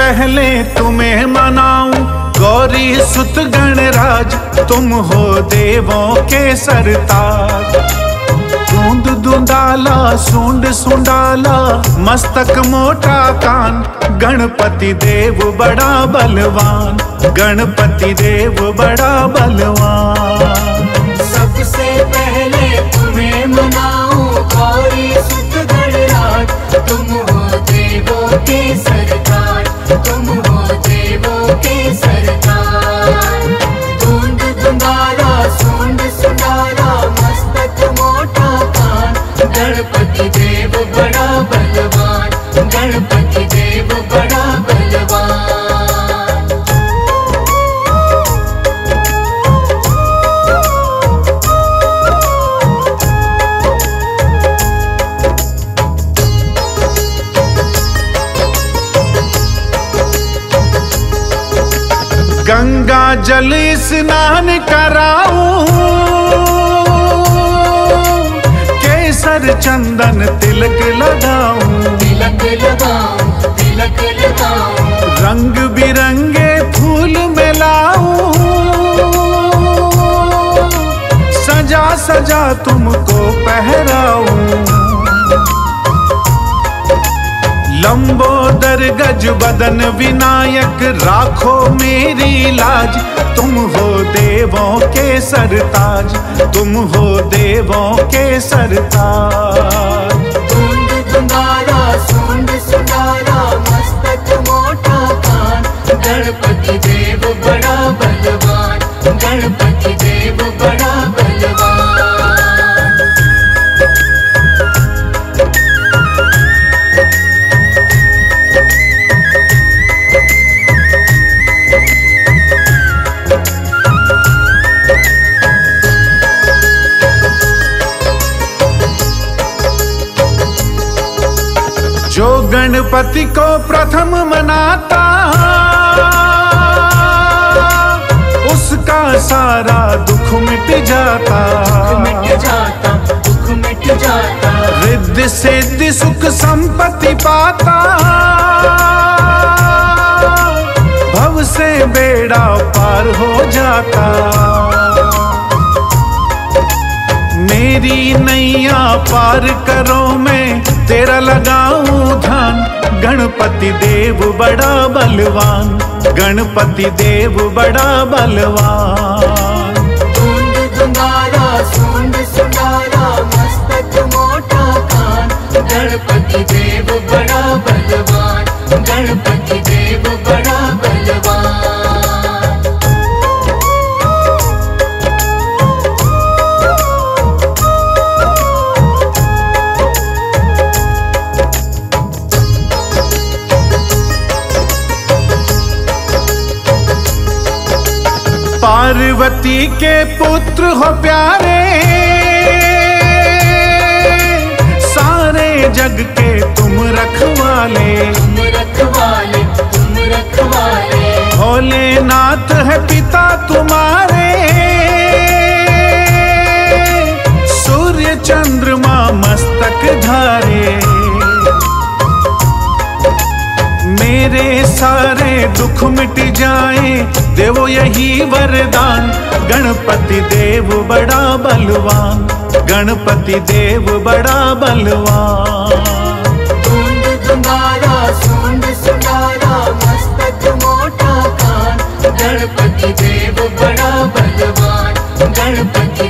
पहले तुम्हें मनाऊं। गौरी सुत गणराज तुम हो देवों के सरताज। दूंद धुंदाला सूंड सुंडाला, मस्तक मोटा कान। गणपति देव बड़ा बलवान, गणपति देव बड़ा बलवान। सबसे पहले तुम्हें मनाऊं, गौरी सुत गणराज तुम हो देवों के सरताज। तुम हो देवों के सरकार। जल स्नान कराऊं। केसर चंदन तिलक लगाऊँ। तिलक लगाऊँ तिलक लगाऊँ। रंग बिरंगे फूल मिलाऊं। सजा सजा तुमको पहराऊं लंबोदर गज बदन विनायक, राखो मेरी लाज। तुम हो देवों के सरताज, तुम हो देवों के सरताज। मस्तक मोटा कान। गणपति देव गणपति को प्रथम मनाता। उसका सारा दुख मिट जाता। दुख मिट जाता दुख मिट जाता। रिद्ध सिद्धि सुख संपत्ति पाता। भव से बेड़ा पार हो जाता। मेरी नैया पार करो मैं, तेरा लगाऊँ ध्यान। गणपति देव बड़ा बलवान, गणपति देव बड़ा बलवान। पार्वती के पुत्र हो प्यारे। सारे जग के तुम रखवाले। तुम रखवाले तुम रखवाले। भोलेनाथ है पिता तुम्हारे। सूर्य चंद्रमा मस्तक धारे मेरे सारे दुख मिट जाए, देवो यही वरदान। गणपति देव बड़ा बलवान, गणपति देव बड़ा बलवान। सुंदारा मस्तक मोटा कान। गणपति देव बड़ा बलवान, गणपति